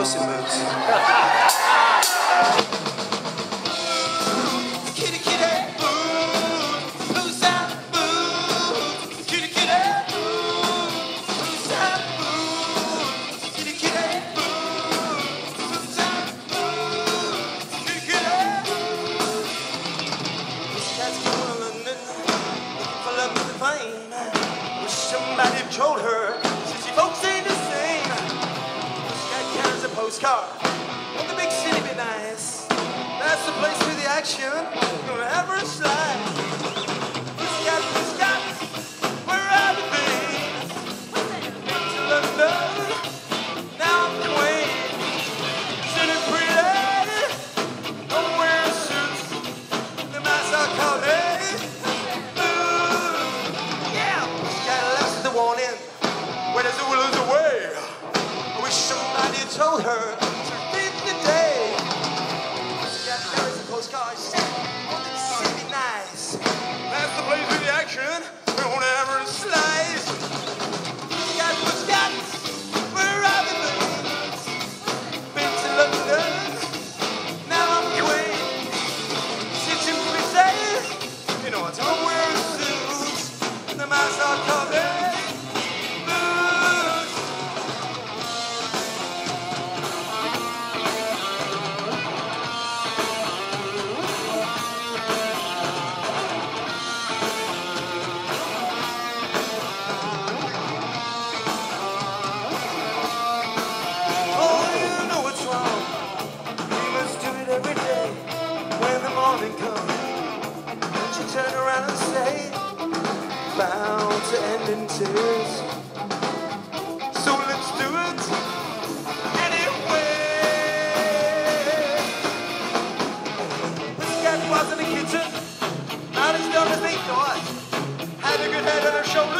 Puss 'n Boots. Told her, since you folks ain't postcard. Won't the big city be nice? That's the place for the action. Gonna her to read the day. Got a postcard. City nice. That's the place with the action. We won't ever slice. Have you been? To London. Now I'm queen. Sitting pretty, you know what I'm wearing suits. The mask are covered. bound to end in tears. So let's do it anyway. This cat was in the kitchen, not as dumb as they thought. Had a good head on her shoulders.